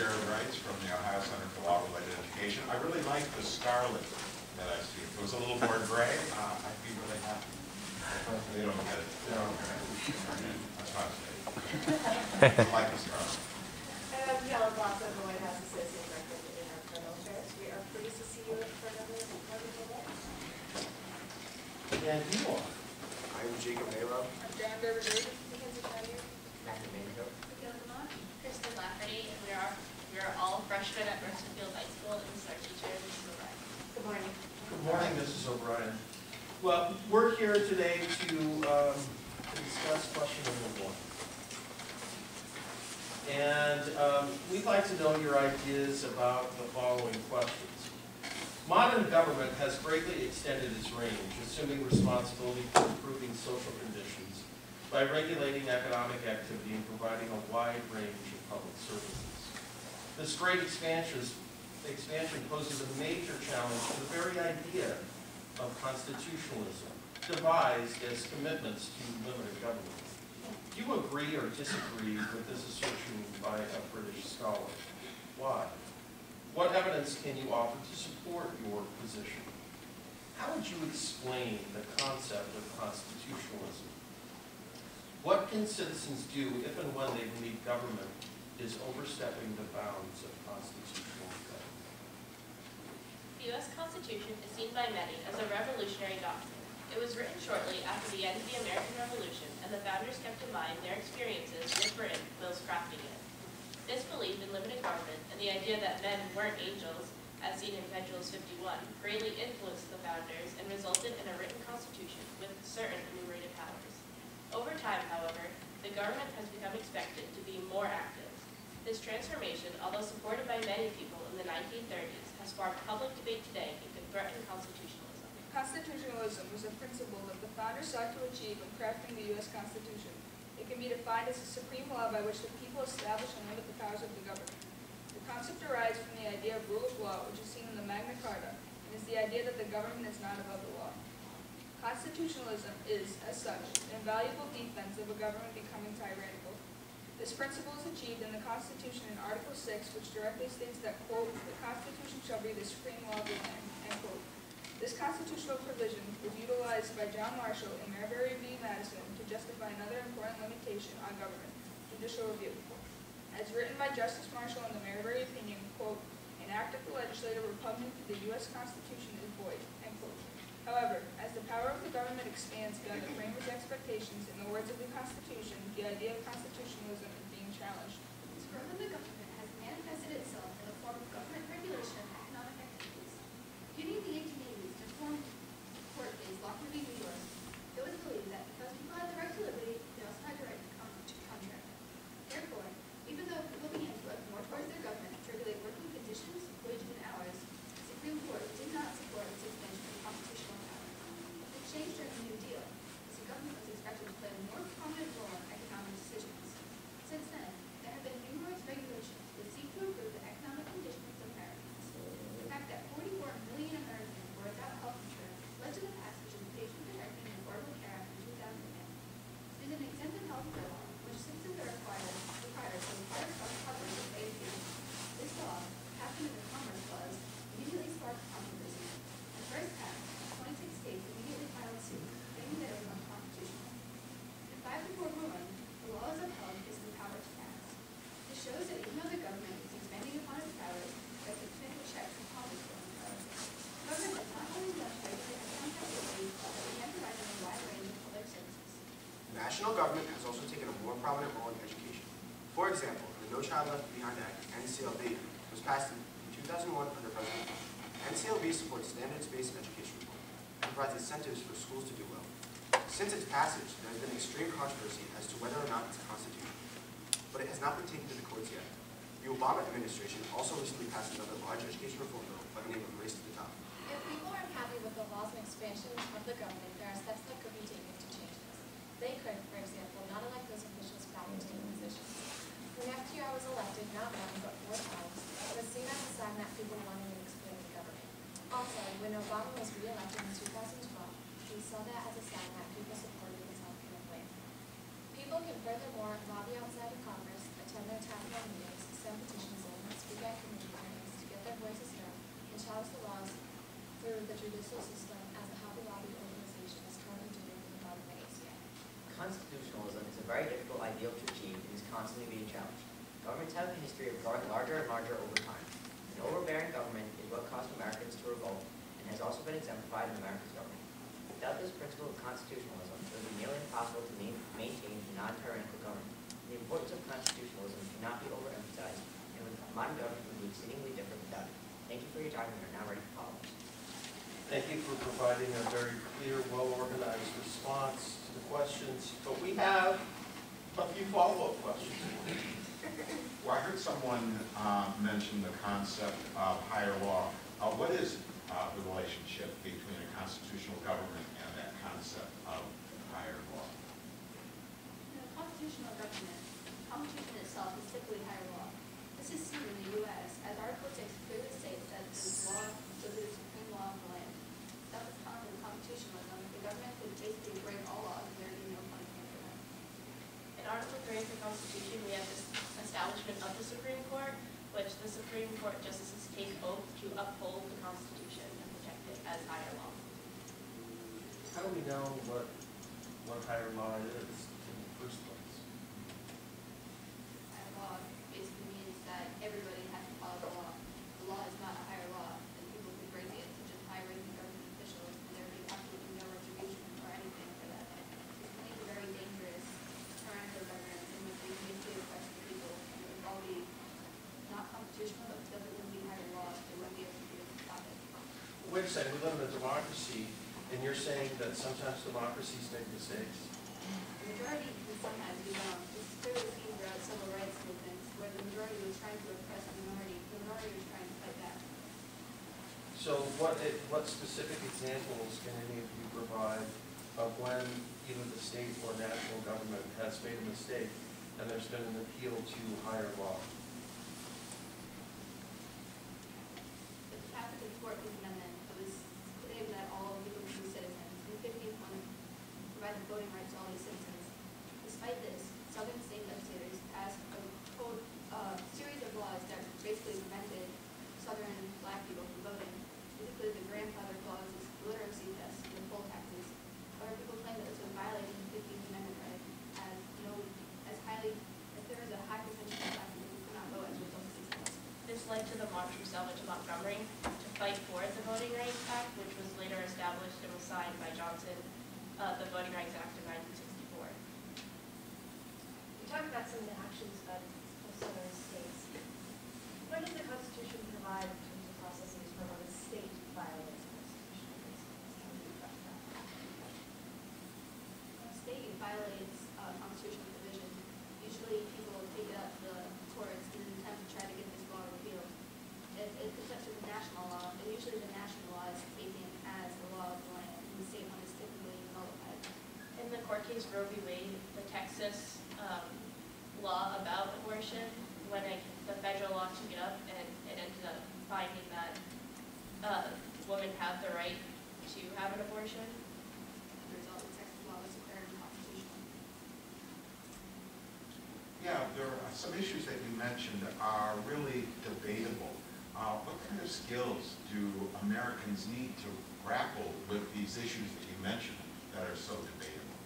Jared Rice from the Ohio Center for Law-Related Education. I really like the scarlet that I see. If it was a little more gray, uh, I'd be really happy. They don't get it. They don't get it. That's fine. I like the scarlet. And Yellow Blossom, the White House Associate Director in our criminal affairs. We are pleased to see you for another wonderful day. And you are? I'm Jacob Mayrow. I'm John Gerber Davis, Mackenzie Matthew Mamico. Kristen Lafferty, and we are, we are all freshmen at North Smithfield High School, and this is our teacher, Mrs. O'Brien. Good morning. Good morning, Mrs. O'Brien. Well, we're here today to um, to discuss question number one. And um, we'd like to know your ideas about the following questions. Modern government has greatly extended its range, assuming responsibility for improving social conditions by regulating economic activity and providing a wide range of public services. This great expansion expansion poses a major challenge to the very idea of constitutionalism, devised as commitments to limited government. Do you agree or disagree with this assertion by a British scholar? Why? What evidence can you offer to support your position? How would you explain the concept of constitutionalism? What can citizens do if and when they believe government is overstepping the bounds of constitutional government? The U.S. Constitution is seen by many as a revolutionary document. It was written shortly after the end of the American Revolution, and the founders kept in mind their experiences with Britain whilst crafting it. This belief in limited government and the idea that men weren't angels, as seen in Federalist 51, greatly influenced the founders and resulted in a written constitution with certain enumerated powers. Over time, however, the government has become expected to be more active. This transformation, although supported by many people in the 1930s, has sparked public debate today and could threaten constitutionalism. Constitutionalism was a principle that the founders sought to achieve when crafting the U.S. Constitution. It can be defined as a supreme law by which the people establish and limit the powers of the government. The concept derives from the idea of rule of law, which is seen in the Magna Carta, and is the idea that the government is not above the law. Constitutionalism is, as such, an invaluable defense of a government becoming tyrannical. This principle is achieved in the Constitution in Article 6, which directly states that, quote, "The Constitution shall be the supreme law of the land," end quote. This constitutional provision was utilized by John Marshall in Marbury v. Madison to justify another important limitation on government, judicial review. As written by Justice Marshall in the Marbury opinion, quote, "An act of the legislature repugnant to the U.S. Constitution is void," end quote. However, as the power of the government expands beyond the framers' expectations, in the words of the Constitution, the idea of constitutionalism is being challenged. This growth of the government has manifested itself in the form of government regulation of economic activities. Beginning in the 1880s, to form court case Lochner v. New York, it was believed that because people had the right to liberty, they also had the right to con- to contract. Therefore, even though people began to look more towards their government to regulate working conditions, wages, and hours, the Supreme Court did not support its expansion of constitutional power. It changed during the New Deal, as the government was expected to play a more prominent role in economic decisions. Since then, there have been numerous regulations that seek to improve the economic conditions of Americans. The fact that 44 million Americans were without health insurance led to the passage of the Patient Protecting and Affordable Care Act in 2010. It is an exempted health care law, which citizens are required, required to require health coverage if they abuse. This law, passed under the Commerce Clause, immediately sparked controversy. When first passed, 26 states immediately filed suit, claiming that it was unconstitutional. In five to four ruling, the law is upheld because of the power to pass. This shows that even though the government is expanding upon its powers, there are substantial checks and policies on its powers. The government has not only must regulate economic activities, but it can provide them a wide range of public services. National government has also taken a more prominent role in education. For example, the No Child Left Behind Act, NCLB, was passed in 2001 under President Trump. NCLB supports standards-based education reform and provides incentives for schools to do well. Since its passage, there has been extreme controversy as to whether or not it's constitutional, but it has not been taken to the courts yet. The Obama administration also recently passed another large education reform bill by the name of Race to the Top. If people aren't happy with the laws and expansion of the government, there are steps that could be taken to change this. They could, for example, not elect those when after I was elected, not one, but four times, I was seen as the side that people wanted an explain government. Also, when Obama was re-elected in 2012, he saw that as a sign that people supported his health care plan. People can furthermore lobby outside of Congress, attend their town hall meetings, send petitions in, speak at community hearings to get their voices heard, and challenge the laws through the judicial system very difficult ideal to achieve and is constantly being challenged. Governments have a history of growing larger and larger over time. An overbearing government is what caused Americans to revolt and has also been exemplified in America's government. Without this principle of constitutionalism, it would be nearly impossible to maintain a non-tyrannical government. The importance of constitutionalism cannot be overemphasized, and modern government would be exceedingly different without it. Thank you for your time, and are now ready for follow-ups. Thank you for providing a very clear, well-organized response to the questions, but we have a few follow-up questions. Well, I heard someone uh, mention the concept of higher law. Uh, What is uh, the relationship between a constitutional government and that concept of higher law? In a constitutional government, the constitution itself is typically higher law. This is seen in the U.S. as Article 6 clearly states that the law is the supreme law of the land. Without this con- constitutionalism, the government would basically break all laws and there would be no punishment for them. In Article three of the Constitution, we have this establishment of the Supreme Court, which the Supreme Court justices take oath to uphold the Constitution and protect it as higher law. How do we know what, what higher law is in the first place? Higher law basically means that everybody has to follow the law. The law is not a higher law, and people could break it, such as high-ranking government officials, and there would be absolutely no retribution or anything for that. It's kind of a very dangerous tyrannical government in which they basically oppress the people, and it would all be not constitutional, but because it wouldn't be higher law, they wouldn't be able to do it to stop it. Second, we live in a democracy, and you're saying that sometimes democracies make mistakes? The majority can sometimes be wrong. This is clearly seen throughout civil rights movements, where the majority was trying to oppress the minority, the minority was trying to fight back. So what, it- what specific examples can any of you provide of when either the state or national government has made a mistake and there's been an appeal to higher law? The passage of the Fourteenth Amendment, it was claimed that all people should be citizens. The Fifteenth Amendment rights to all citizens. Despite this, southern state legislators passed a code, uh, series of laws that basically prevented southern black people from voting. Included the grandfather clauses, literacy test, and poll taxes. However, people claim that this was violating the Fifteenth Amendment right, as no, as highly, as there is a high percentage of black people who could not vote as a result of these laws. This led to the March from Selma to Montgomery to fight for the Voting Rights Act, which was later established and was signed by Johnson, uh, the Voting Rights Act of nineteen sixty-four. We talked about some of the actions of southern states. What does the Constitution provide in terms of processes for when a state violates you address that? When a state violates uh, constitutional provision, usually people take it up to the courts in an attempt to try to get this law repealed. It's up to the national law, then usually the national law is taken as the law of the land, and the state one is typically nullified. In the court case Roe v. Wade, the Texas um, law about abortion, when it- the federal law took it up, and it ended up finding that uh, women have the right to have an abortion. The result, the Texas law was declared unconstitutional. Yeah, there are some issues that you mentioned that are really debatable. Uh, What kind of skills do Americans need to grapple with these issues that you mentioned that are so debatable?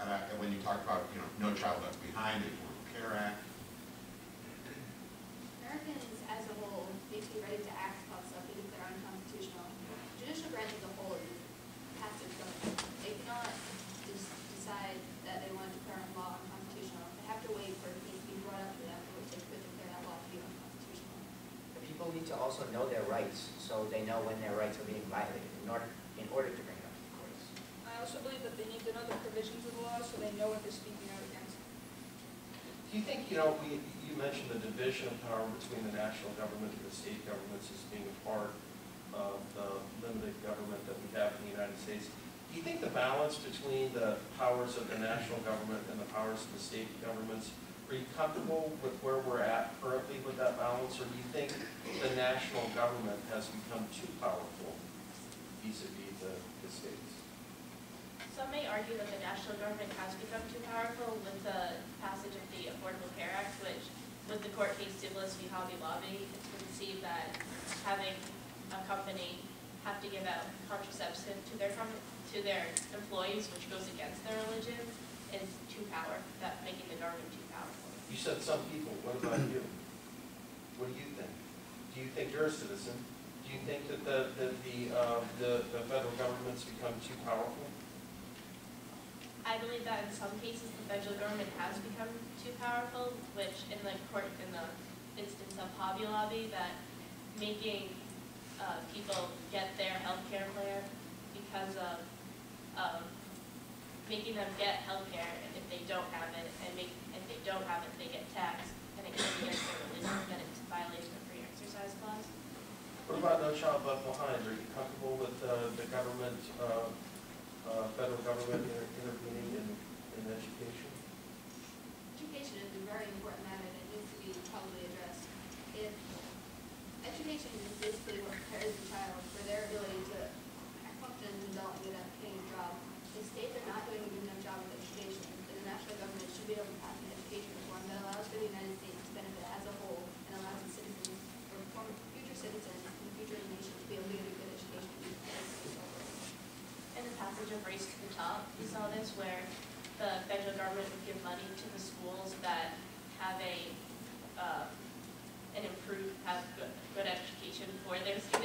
And I- and when you talk about, you know, No Child Left Behind, the Affordable Care Act, Americans as a whole need to be ready to act about stuff even if they're unconstitutional. Judicial branch as a whole is passive government. They cannot just decide that they want to declare a law unconstitutional. They have to wait for a case to be brought up to them, for which they could declare that law to be unconstitutional. The people need to also know their rights, so they know when their rights are being violated in order, in order to bring it up to the courts. Believe that they need to know the provisions of the law so they know what they're speaking out against. Do you think, you know, we, you mentioned the division of power between the national government and the state governments as being a part of the limited government that we have in the United States. Do you think the balance between the powers of the national government and the powers of the state governments, are you comfortable with where we're at currently with that balance? Or do you think the national government has become too powerful vis-à-vis the, the states? Some may argue that the national government has become too powerful with the passage of the Affordable Care Act, which, with the court case Sebelius v. Hobby Lobby, it's conceived that having a company have to give out contraception to their, to their employees, which goes against their religion, is too power, that making the government too powerful. You said some people, what about you? What do you think? Do you think you're a citizen? Do you think that the, that the, uh, the, the federal government's become too powerful? I believe that in some cases, the federal government has become too powerful, which in the court, in the instance of Hobby Lobby, that making, uh, people get their health care plan because of, um, making them get health care, if they don't have it, and make, if they don't have it, they get taxed, and it goes against their religion, then it's a violation of free exercise clause. What about No Child Left Behind? Are you comfortable with, uh, the government, uh, uh, federal government inter- intervening in, in education? Education is a very important matter that needs to be probably addressed. If education is basically what prepares the child for their ability to function as an adult and get a paying job, if states are not doing a good enough job with education, then the national government should be able to pass an education reform that allows for the United States to benefit as a whole and allows its citizens, or former, future citizens, and future nation to be able to get a good education to be prepared for this overall. In the passage of Race to the Top, we saw this where the federal government would give money to the schools that have a, uh, an improved, have good, good education for